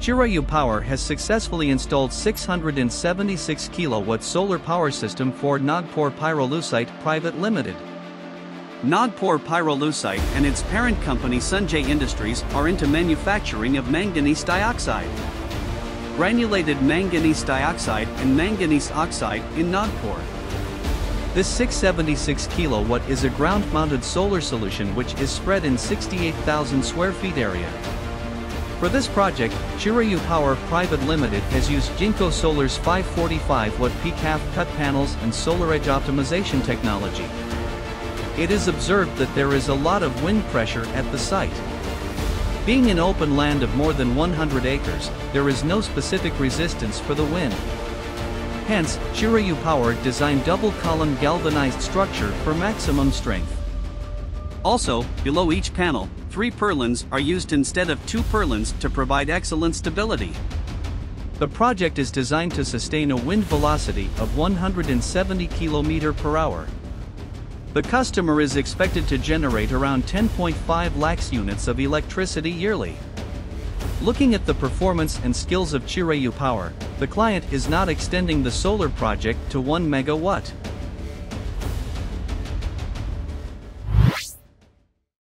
Chirayu Power has successfully installed 676 kilowatt solar power system for Nagpur Pyrolusite Private Limited. Nagpur Pyrolusite and its parent company Sunjay Industries are into manufacturing of manganese dioxide. Granulated manganese dioxide and manganese oxide in Nagpur. This 676 kilowatt is a ground-mounted solar solution which is spread in 68,000 square feet area. For this project, Chirayu Power Private Limited has used Jinko Solar's 545 watt peak half cut panels and SolarEdge optimization technology. It is observed that there is a lot of wind pressure at the site. Being an open land of more than 100 acres, there is no specific resistance for the wind. Hence, Chirayu Power designed double-column galvanized structure for maximum strength. Also, below each panel, three purlins are used instead of two purlins to provide excellent stability. The project is designed to sustain a wind velocity of 170 km per hour. The customer is expected to generate around 10.5 lakhs units of electricity yearly. Looking at the performance and skills of Chirayu Power, the client is not extending the solar project to 1 megawatt.